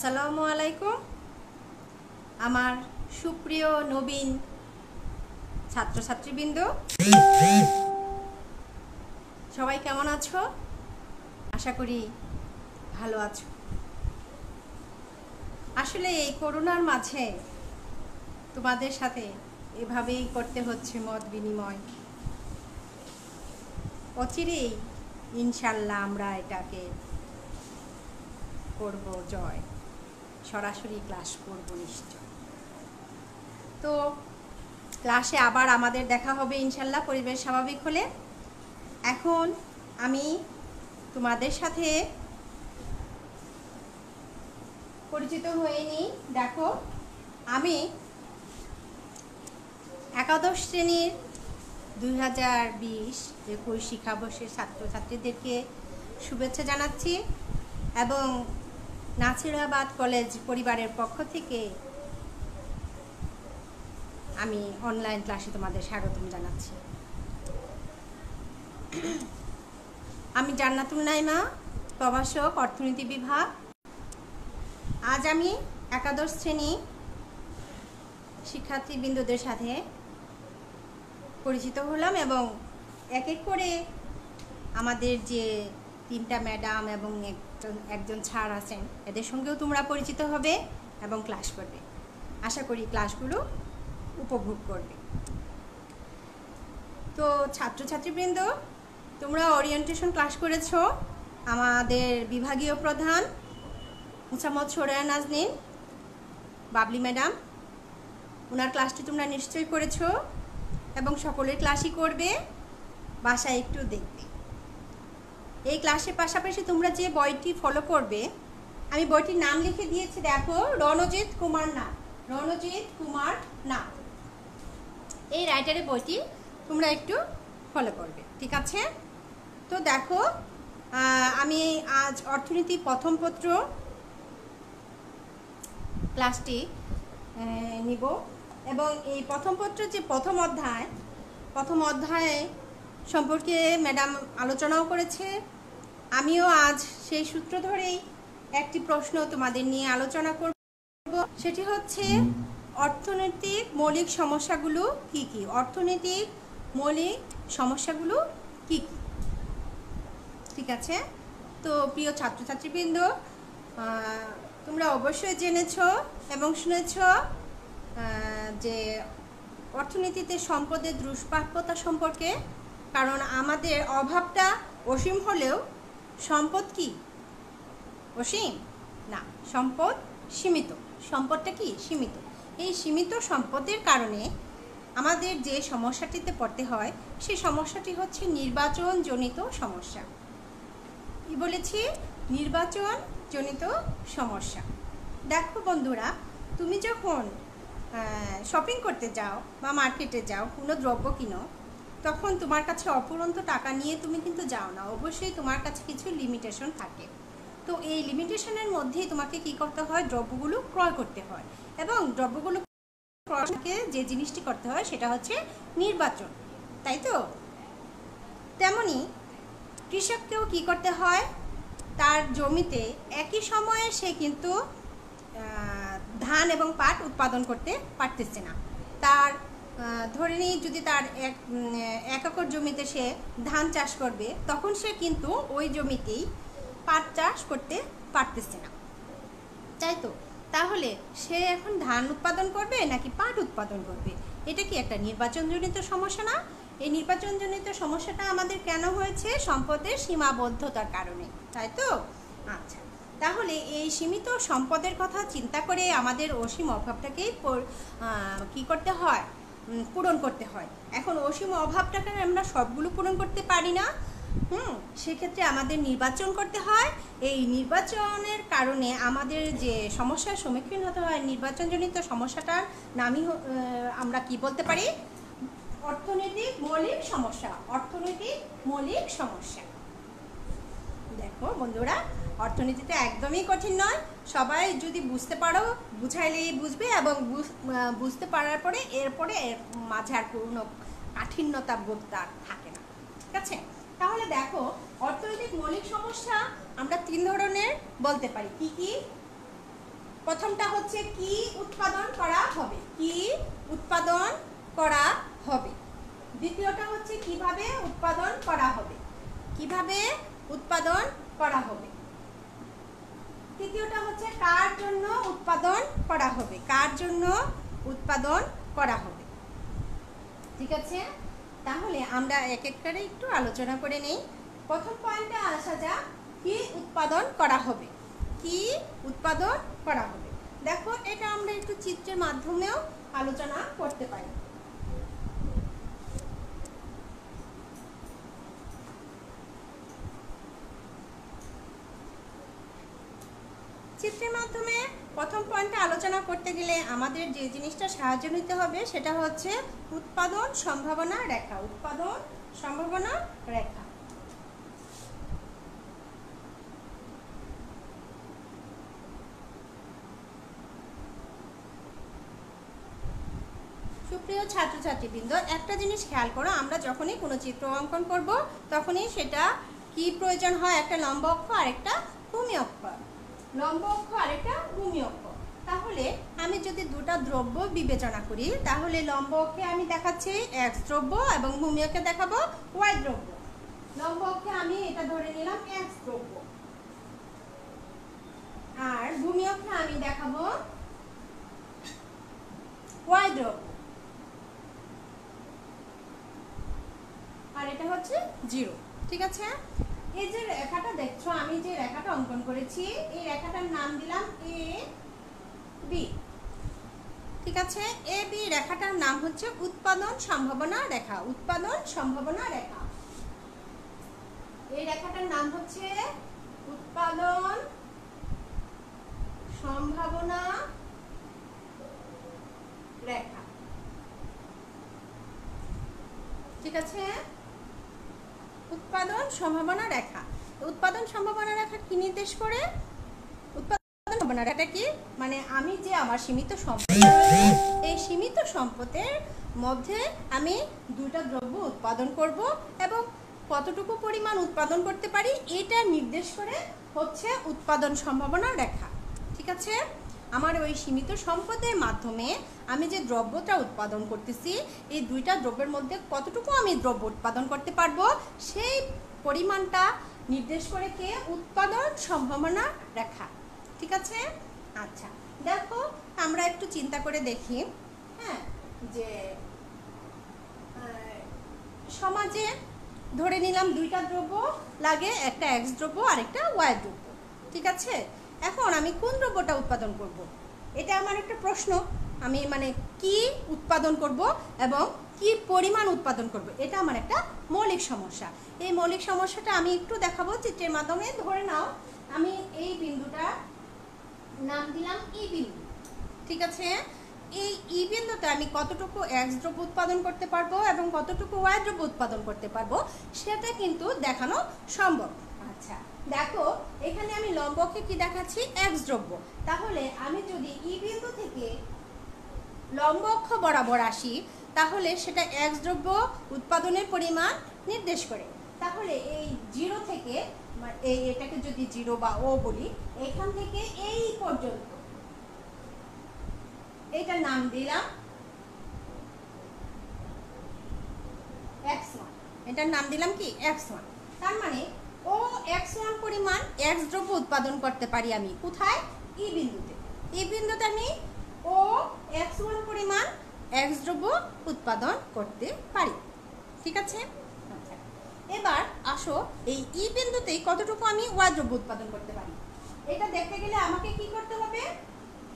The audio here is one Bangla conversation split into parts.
আসসালামু আলাইকুম। আমার সুপ্রিয় নবীন ছাত্রছাত্রীবৃন্দ, সবাই কেমন আছো? আশা করি ভালো আছো। আসলে এই করোনার মাঝে তোমাদের সাথে এভাবেই করতে হচ্ছে মত বিনিময়। অচিরেই ইনশাল্লাহ আমরা এটাকে করব জয়। সরাসরি ক্লাস করব নিশ্চয়। তো ক্লাসে আবার আমাদের দেখা হবে ইনশাল্লাহ, পরিবেশ স্বাভাবিক হলে। এখন আমি তোমাদের সাথে পরিচিত হয়ে নিই। দেখো, আমি একাদশ শ্রেণির দুই হাজার বিশ একুশ শিক্ষাবর্ষের ছাত্রছাত্রীদেরকে শুভেচ্ছা জানাচ্ছি এবং নাসিরাবাদ কলেজ পরিবারের পক্ষ থেকে আমি অনলাইন ক্লাসে তোমাদের স্বাগতম জানাচ্ছি। আমি জান্নাতুল নাইমা, প্রভাষক, অর্থনীতি বিভাগ। আজ আমি একাদশ শ্রেণি শিক্ষার্থীবৃন্দদের সাথে পরিচিত হলাম এবং এক এক করে আমাদের যে তিনটা ম্যাডাম এবং একজন ছাড় আছেন। এদের সঙ্গেও তোমরা পরিচিত হবে এবং ক্লাস করবে। আশা করি ক্লাসগুলো উপভোগ করবে। তো ছাত্রছাত্রীবৃন্দ, তোমরা ওরিয়েন্টেশন ক্লাস করেছ। আমাদের বিভাগীয় প্রধান মুসাম্মদ সোরায়া নাজনীন, বাবলি ম্যাডাম ওনার ক্লাসটি তোমরা নিশ্চয়ই করেছ এবং সকলের ক্লাসই করবে। বাসায় একটু দেখবে। এই ক্লাসের পাশাপাশি তোমরা যে বইটি ফলো করবে, আমি বইটির নাম লিখে দিয়েছি, দেখো, রণজিৎ কুমার নাথ, রণজিৎ কুমার নাথ। এই রাইটারের বইটি তোমরা একটু ফলো করবে, ঠিক আছে? তো দেখো আমি আজ অর্থনীতি প্রথম পত্র ক্লাসটি নিব। এবং এই প্রথম পত্র যে প্রথম অধ্যায়, প্রথম অধ্যায়ে সম্পর্কে ম্যাডাম আলোচনাও করেছে। আমিও আজ সেই সূত্র ধরেই একটি প্রশ্ন তোমাদের নিয়ে আলোচনা করব। সেটি হচ্ছে, অর্থনৈতিক মৌলিক সমস্যাগুলো কি কি? অর্থনৈতিক মৌলিক সমস্যাগুলো কি কি? ঠিক আছে? তো প্রিয় ছাত্রছাত্রীবৃন্দ তোমরা অবশ্যই জেনেছ এবং শুনেছ যে অর্থনীতিতে সম্পদের দুষ্প্রাপ্যতা সম্পর্কে, কারণ আমাদের অভাবটা অসীম হলেও সম্পদ কি? অসীম? না, সম্পদ সীমিত। সম্পদটা কি? সীমিত। এই সীমিত সম্পদের কারণে আমাদের যে সমস্যাটিতে পড়তে হয় সেই সমস্যাটি হচ্ছে নির্বাচন জনিত সমস্যা। কি বলেছি? নির্বাচন জনিত সমস্যা। দেখো বন্ধুরা, তুমি যখন শপিং করতে যাও বা মার্কেটে যাও, কোনো দ্রব্য কিনো তখন তোমার কাছে অপুরন্ত টাকা নিয়ে তুমি কিন্তু যাও না। অবশ্যই তোমার কাছে কিছু লিমিটেশন থাকে। তো এই লিমিটেশনের মধ্যেই তোমাকে কি করতে হয়? দ্রব্যগুলো ক্রয় করতে হয়। এবং দ্রব্যগুলো ক্রয়কে যে জিনিসটি করতে হয় সেটা হচ্ছে নির্বাচন। তাই তো? তেমনি কৃষককেও কি করতে হয়? তার জমিতে একই সময়ে সে কিন্তু ধান এবং পাট উৎপাদন করতে পারতেছে না। তার ধরে নিই যদি তার এক এক একর জমিতে সে ধান চাষ করবে, তখন সে কিন্তু ওই জমিতেই পাট চাষ করতে পারতেছে না। তাই তো? তাহলে সে এখন ধান উৎপাদন করবে নাকি পাট উৎপাদন করবে? এটা কি একটা নির্বাচনজনিত সমস্যা না? এই নির্বাচনজনিত সমস্যাটা আমাদের কেন হয়েছে? সম্পদের সীমাবদ্ধতার কারণে, তাই তো? আচ্ছা তাহলে এই সীমিত সম্পদের কথা চিন্তা করে আমাদের অসীম অভাবটাকেই কি করতে হয়? পূরণ করতে হয়। এখন অসীম অভাবটাকে আমরা সবগুলো পূরণ করতে পারি না। হুম, সেক্ষেত্রে আমাদের নির্বাচন করতে হয়। এই নির্বাচনের কারণে আমাদের যে সমস্যার সম্মুখীন হতে হয় নির্বাচনজনিত সমস্যাটার নামই আমরা কি বলতে পারি? অর্থনৈতিক মৌলিক সমস্যা। অর্থনৈতিক মৌলিক সমস্যা। দেখো, বন্ধুরা অর্থনীতিতে একদমই কঠিন নয়। সবাই যদি বুঝতে পারো, বুঝাইলেই বুঝবে এবং বুঝতে পারার পরে এরপরে মাঝে আর কোনো কাঠিন্যতা বোধ তার থাকে না। ঠিক আছে? তাহলে দেখো, অর্থনৈতিক মৌলিক সমস্যা আমরা তিন ধরনের বলতে পারি। কি কি? প্রথমটা হচ্ছে কি উৎপাদন করা হবে? কি উৎপাদন করা হবে? দ্বিতীয়টা হচ্ছে কীভাবে উৎপাদন করা হবে? কীভাবে উৎপাদন করা হবে। তৃতীয়টা হচ্ছে কার জন্য উৎপাদন করা হবে? কার জন্য উৎপাদন করা হবে? ঠিক আছে? তাহলে আমরা এক এক করে একটু আলোচনা করে নেই। প্রথম পয়েন্টে আসা যাক, কি উৎপাদন করা হবে? কি উৎপাদন করা হবে? দেখো, এটা আমরা একটু চিত্রের মাধ্যমেও আলোচনা করতে পারি। চিত্রের মাধ্যমে প্রথম পয়েন্টে আলোচনা করতে গেলে আমাদের যে জিনিসটা সাহায্য নিতে হবে সেটা হচ্ছে উৎপাদন সম্ভাবনা রেখা, উৎপাদন সম্ভাবনা রেখা। সুপ্রিয় ছাত্রছাত্রীবৃন্দ, একটা জিনিস খেয়াল করো, আমরা যখনই কোনো চিত্র অঙ্কন করব, তখনই সেটা কি প্রয়োজন হয়, একটা লম্ব অক্ষ আর একটা ভূমি অক্ষ। লম্ব অক্ষ আর একটা ভূমি অক্ষ। তাহলে আমি যদি দুটা দ্রব্য বিবেচনা করি, তাহলে লম্ব অক্ষে আমি দেখাচ্ছি এক্স দ্রব্য এবং ভূমি অক্ষে দেখাবো ওয়াই দ্রব্য। লম্ব অক্ষে আমি এটা ধরে নিলাম এক্স দ্রব্য। আর ভূমি অক্ষে আমি দেখাবো ওয়াই দ্রব্য। আর এটা হচ্ছে জিরো। ঠিক আছে? এই যে রেখাটা দেখছ, আমি যে রেখাটা অঙ্কন করেছি, এই রেখাটার নাম দিলাম এ বি। ঠিক আছে? এ বি রেখাটার নাম হচ্ছে উৎপাদন সম্ভাবনা রেখা, উৎপাদন সম্ভাবনা রেখা। এই রেখাটার নাম হচ্ছে উৎপাদন সম্ভাবনা রেখা। ঠিক আছে? উৎপাদন সম্ভাবনা রেখা। উৎপাদন সম্ভাবনা রেখা কি নির্দেশ করে? উৎপাদন সম্ভাবনা রেখাটা কি? মানে আমি যে আমার সীমিত সম্পদ, এই সীমিত সম্পদের মধ্যে আমি দুটা দ্রব্য উৎপাদন করব এবং কতটুকু পরিমাণ উৎপাদন করতে পারি, এটা নির্দেশ করে হচ্ছে উৎপাদন সম্ভাবনা রেখা। ঠিক আছে? আমার ওই সীমিত সম্পদের মাধ্যমে আমি যে দ্রব্যটা উৎপাদন করতেছি, এই দুইটা দ্রব্যের মধ্যে কতটুকু আমি দ্রব্য উৎপাদন করতে পারব, সেই পরিমাণটা নির্দেশ করে কে? উৎপাদন সম্ভাবনা রেখা। ঠিক আছে? আচ্ছা দেখো, আমরা একটু চিন্তা করে দেখি হ্যাঁ যে সমাজে ধরে নিলাম দুইটা দ্রব্য, লাগে একটা এক্স দ্রব্য আর একটা ওয়াই দ্রব্য। ঠিক আছে? এখন আমি কোন দ্রব্যটা উৎপাদন করব। এটা আমার একটা প্রশ্ন। আমি মানে কি উৎপাদন করব এবং কি পরিমাণ উৎপাদন করব? এটা আমার একটা মৌলিক সমস্যা। এই মৌলিক সমস্যাটা আমি একটু দেখাবো চিত্রের মাধ্যমে। ধরে নাও, আমি এই বিন্দুটা নাম দিলাম ই বিন্দু। ঠিক আছে? এই ই বিন্দুতে আমি কতটুকু এক্স দ্রব্য উৎপাদন করতে পারব এবং কতটুকু ওয়াই দ্রব্য উৎপাদন করতে পারব, সেটা কিন্তু দেখানো সম্ভব। আচ্ছা দেখো, এখানে আমি লম্বকে কি দেখাচ্ছি? এক্স দ্রব্য। তাহলে আমি যদি ই বিন্দু থেকে লম্ব অক্ষ বরাবর আসি, তাহলে সেটা এক্স দ্রব্য উৎপাদনের পরিমাণ নির্দেশ করে। তাহলে এই জিরো থেকে এই এটাকে যদি জিরো বা ও বলি, এখান থেকে এই পর্যন্ত এটার নাম দিলাম এক্স ওয়ান এটার নাম দিলাম কি? এক্স ওয়ান তার মানে এক্স ওয়ান পরিমাণ এক্স দ্রব্য উৎপাদন করতে পারি আমি। কোথায়? ই বিন্দুতে। ই বিন্দুতে আমি ও এক্স ওয়ান পরিমাণ এক্স দ্রব্য উৎপাদন করতে পারি। ঠিক আছে? আচ্ছা। এবার আসো এই ই বিন্দুতেই কতটুকু আমি ওয়াই দ্রব্য উৎপাদন করতে পারি। এটা দেখতে গেলে আমাকে কি করতে হবে?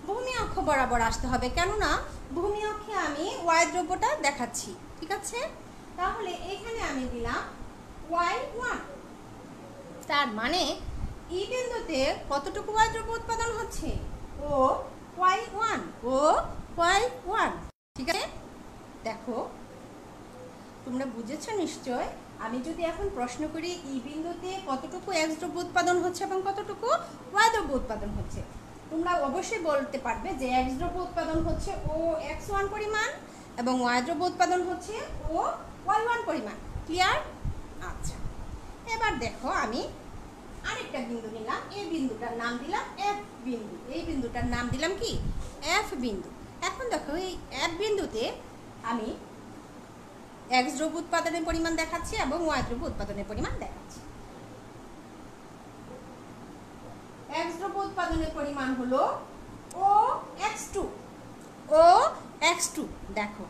ভূমি অক্ষ বরাবর আসতে হবে। কেননা ভূমি অক্ষে আমি ওয়াই দ্রব্যটা দেখাচ্ছি। ঠিক আছে? তাহলে এখানে আমি দিলাম ওয়াই ওয়ান তার মানে ই বিন্দুতে কতটুকু ওয়াই দ্রব্য উৎপাদন হচ্ছে? O Y one O Y one ঠিক আছে? দেখো, তোমরা বুঝেছ নিশ্চয়, আমি যদি এখন প্রশ্ন করি ই বিন্দুতে কতটুকু এক্স দ্রব্য উৎপাদন হচ্ছে এবং কতটুকু ওয়াই দ্রব্য উৎপাদন হচ্ছে? তোমরা অবশ্যই বলতে পারবে যে এক্স দ্রব্য উৎপাদন হচ্ছে ও এক্স ওয়ান পরিমাণ এবং ওয়াই দ্রব্য উৎপাদন হচ্ছে ও ওয়াই ওয়ান পরিমাণ। ক্লিয়ার এবার দেখো আমি আরেকটা বিন্দু নিলাম এই বিন্দুটার নাম দিলাম এফ বিন্দু। এই বিন্দুটার নাম দিলাম কি? এফ বিন্দু। এখন দেখো এই এফ বিন্দুতে আমি এক্স দ্রব্য উৎপাদনের পরিমাণ দেখাচ্ছি এবং ওয়াই দ্রব্য উৎপাদনের পরিমাণ দেখাচ্ছি। এক্স দ্রব্য উৎপাদনের পরিমাণ হলো O X two O X two দেখো।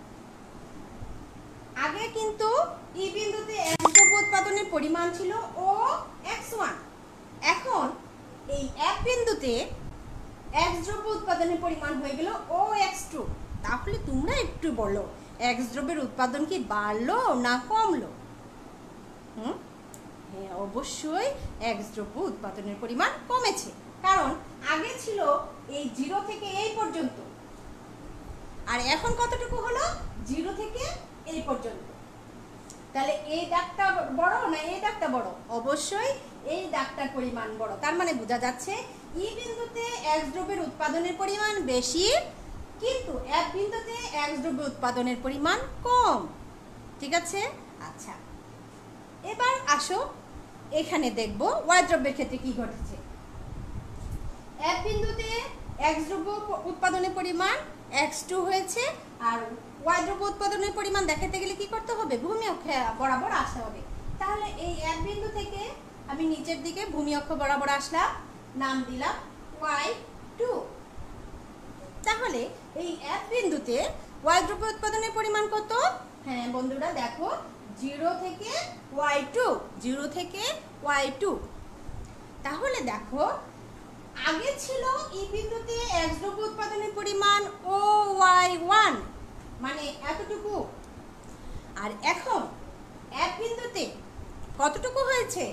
আগে কিন্তু ই বিন্দুতে এক্স দ্রব্য উৎপাদনের পরিমাণ ছিল ও এক্স ওয়ান এখন এই এক বিন্দুতে এক্স দ্রব্য উৎপাদনের পরিমাণ হয়ে গেল ও এক্স টু তাহলে তোমরা একটু বলো এক্স দ্রব্যের উৎপাদন কি বাড়লো না কমলো? হুম? হ্যাঁ অবশ্যই এক্স দ্রব্য উৎপাদনের পরিমাণ কমেছে। কারণ আগে ছিল এই জিরো থেকে এই পর্যন্ত। আর এখন কতটুকু হলো? জিরো থেকে এই পর্যন্ত। তাহলে এই দাগটা বড় না এই দাগটা বড়? অবশ্যই এই দাগটার পরিমাণ বড়। তার মানে বোঝা যাচ্ছে ই বিন্দুতে এক্স দ্রব্যের উৎপাদনের পরিমাণ বেশি, কিন্তু এক বিন্দুতে এক্স দ্রব্য উৎপাদনের পরিমাণ কম। ঠিক আছে? আচ্ছা। এবার আসো, এখানে দেখব ওয়াই দ্রব্যের ক্ষেত্রে কি ঘটেছে। এক বিন্দুতে এক্স দ্রব্য উৎপাদনের পরিমাণ এক্স টু হয়েছে, আর ওয়াই উৎপাদনের পরিমাণ দেখাতে গেলে কি করতে হবে? ভূমি অক্ষ বরাবর আসতে হবে। তাহলে এই এক বিন্দু থেকে আমি নিচের দিকে ভূমি অক্ষ বরাবর আসলাম, নাম দিলাম ওয়াই টু তাহলে এই এক বিন্দুতে ওয়াই দ্রব্য উৎপাদনের পরিমাণ কত? হ্যাঁ বন্ধুরা দেখো জিরো থেকে ওয়াই টু জিরো থেকে ওয়াই টু তাহলে দেখো, আগে ছিল ই বিন্দুতে এক্স দ্রব্য উৎপাদনের পরিমাণ ও ওয়াই ওয়ান মানে এতটুকু? আর এখন এক বিন্দুতে কতটুকু হয়েছে?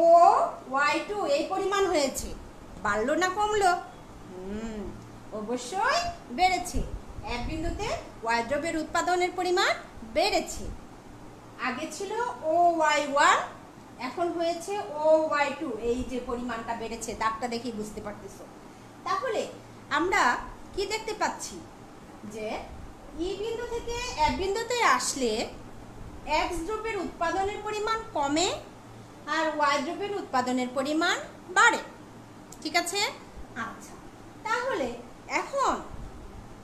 ও ওয়াই টু এই পরিমাণ হয়েছে। বাড়লো না কমলো? হুম, অবশ্যই বেড়েছে। এক বিন্দুতে ওয়াই দ্রব্যের উৎপাদনের পরিমাণ বেড়েছে। আগে ছিল ও ওয়াই ওয়ান এখন হয়েছে ও ওয়াই টু এই যে পরিমাণটা বেড়েছে, দাগটা দেখেই বুঝতে পারতেছো। তাহলে আমরা কি দেখতে পাচ্ছি? যে ই বিন্দু থেকে এক বিন্দুতে আসলে এক্স দ্রব্যের উৎপাদনের পরিমাণ কমে আর ওয়াই দ্রব্যের উৎপাদনের পরিমাণ বাড়ে। ঠিক আছে? আচ্ছা তাহলে এখন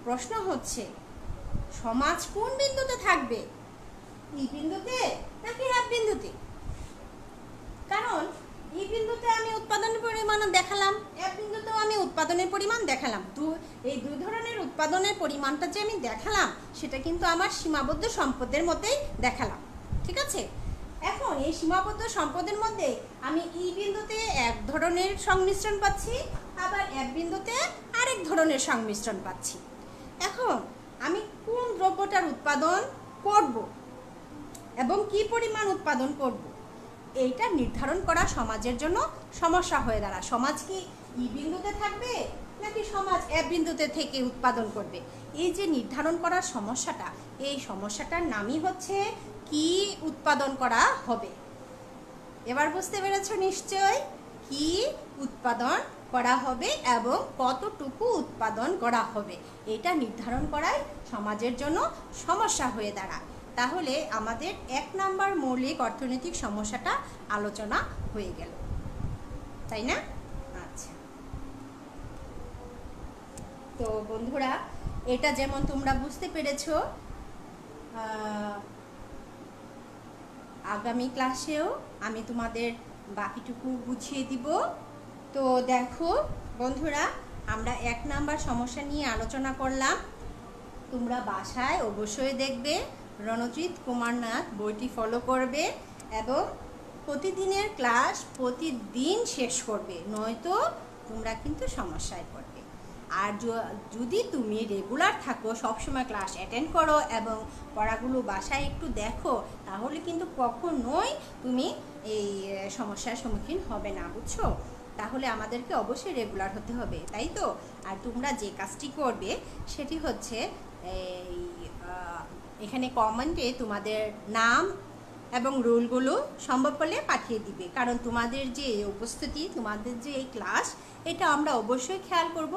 প্রশ্ন হচ্ছে, সমাজ কোন বিন্দুতে থাকবে? ই বিন্দুতে নাকি এক বিন্দুতে? কারণ ই বিন্দুতে আমি উৎপাদনের পরিমাণ দেখালাম, এক বিন্দুতেও আমি উৎপাদনের পরিমাণ দেখালাম। দু, এই দুই ধরনের উৎপাদনের পরিমাণটা যে আমি দেখালাম, সেটা কিন্তু আমার সীমাবদ্ধ সম্পদের মধ্যেই দেখালাম। ঠিক আছে? এখন এই সীমাবদ্ধ সম্পদের মধ্যে আমি ই বিন্দুতে এক ধরনের সংমিশ্রণ পাচ্ছি, আবার এক বিন্দুতে আরেক ধরনের সংমিশ্রণ পাচ্ছি। এখন আমি কোন দ্রব্যটার উৎপাদন করব এবং কি পরিমাণ উৎপাদন করব? এইটা নির্ধারণ করা সমাজের জন্য সমস্যা হয়ে দাঁড়ায় সমাজ কি ই বিন্দুতে থাকবে নাকি সমাজ এ বিন্দুতে থেকে উৎপাদন করবে? এই যে নির্ধারণ করার সমস্যাটা, এই সমস্যাটার নামই হচ্ছে কি উৎপাদন করা হবে। এবার বুঝতে পেরেছ নিশ্চয় কি উৎপাদন করা হবে এবং কতটুকু উৎপাদন করা হবে। এটা নির্ধারণ করাই সমাজের জন্য সমস্যা হয়ে দাঁড়ায় তাহলে আমাদের এক নাম্বার মৌলিক অর্থনৈতিক সমস্যাটা আলোচনা হয়ে গেল। তাই না? আচ্ছা। তো বন্ধুরা, এটা যেমন তোমরা বুঝতে পেরেছ আগামী ক্লাসেও আমি তোমাদের বাকিটুকু বুঝিয়ে দিব। তো দেখো বন্ধুরা, আমরা এক নাম্বার সমস্যা নিয়ে আলোচনা করলাম। তোমরা বাসায় অবশ্যই দেখবে। রণজিৎ কুমারনাথ বইটি ফলো করবে এবং প্রতিদিনের ক্লাস প্রতিদিন শেষ করবে, নয়তো তোমরা কিন্তু সমস্যায় পড়বে। আর যদি তুমি রেগুলার থাকো, সবসময় ক্লাস অ্যাটেন্ড করো এবং পড়াগুলো বাসায় একটু দেখো, তাহলে কিন্তু কখনোই তুমি এই সমস্যার সম্মুখীন হবে না, বুঝছ? তাহলে আমাদেরকে অবশ্যই রেগুলার হতে হবে, তাই তো? আর তোমরা যে কাজটি করবে, সেটি হচ্ছে এই এখানে কমেন্টে তোমাদের নাম এবং রোলগুলো সম্ভব হলে পাঠিয়ে দিবে। কারণ তোমাদের যে উপস্থিতি, তোমাদের যে এই ক্লাস এটা আমরা অবশ্যই খেয়াল করব,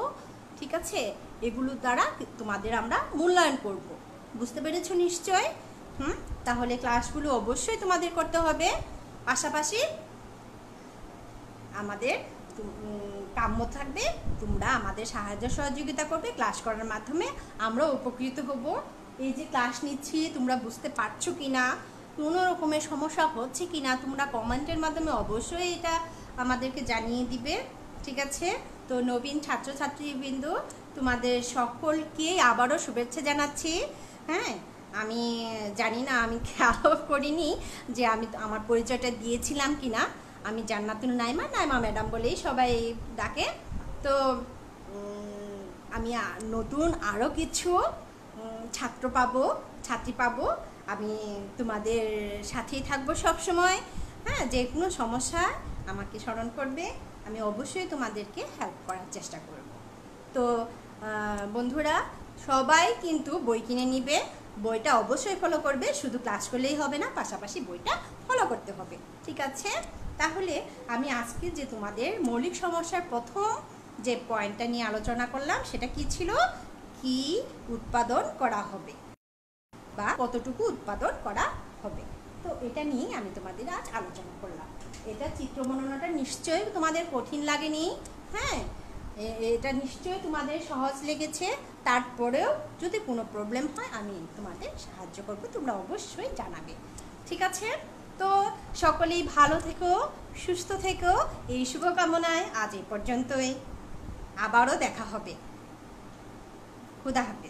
ঠিক আছে? এগুলোর দ্বারা তোমাদের আমরা মূল্যায়ন করব। বুঝতে পেরেছ নিশ্চয়? হুম? তাহলে ক্লাসগুলো অবশ্যই তোমাদের করতে হবে। পাশাপাশি আমাদের কাম্য থাকবে, তোমরা আমাদের সাহায্য সহযোগিতা করবে ক্লাস করার মাধ্যমে আমরা উপকৃত হব। এই যে ক্লাস নিচ্ছি, তোমরা বুঝতে পারছ কি না কোনো রকমের সমস্যা হচ্ছে কি না তোমরা কমেন্টের মাধ্যমে অবশ্যই এটা আমাদেরকে জানিয়ে দিবে, ঠিক আছে? তো নবীন ছাত্রছাত্রীবৃন্দ, তোমাদের সকলকে আবারও শুভেচ্ছা জানাচ্ছি। হ্যাঁ আমি জানি না, আমি খেয়ালও করিনি যে আমি আমার পরিচয়টা দিয়েছিলাম কি না আমি জান্নাতুল নাইমা নাইমা ম্যাডাম বলেই সবাই ডাকে। তো আমি নতুন আরও কিছু ছাত্র পাবো, ছাত্রী পাবো। আমি তোমাদের সাথেই থাকব সব সময় হ্যাঁ যে কোনো সমস্যা আমাকে স্মরণ করবে। আমি অবশ্যই তোমাদেরকে হেল্প করার চেষ্টা করব। তো বন্ধুরা, সবাই কিন্তু বই কিনে নিবে। বইটা অবশ্যই ফলো করবে। শুধু ক্লাস করলেই হবে না, পাশাপাশি বইটা ফলো করতে হবে। ঠিক আছে? তাহলে আমি আজকে যে তোমাদের মৌলিক সমস্যার প্রথম যে পয়েন্টটা নিয়ে আলোচনা করলাম, সেটা কি ছিল? কি উৎপাদন করা হবে? বা কতটুকু উৎপাদন করা হবে? তো এটা নিয়ে আমি তোমাদের আজ আলোচনা করলাম। এটা চিত্র বর্ণনাটা নিশ্চয়ই তোমাদের কঠিন লাগেনি হ্যাঁ? এটা নিশ্চয়ই তোমাদের সহজ লেগেছে। তারপরেও যদি কোনো প্রবলেম হয়, আমি তোমাদের সাহায্য করব, তোমরা অবশ্যই জানাবে। ঠিক আছে? তো সকলেই ভালো থেকো, সুস্থ থেকো, এই শুভকামনায় আজ এই পর্যন্তই। আবারও দেখা হবে। 扩大。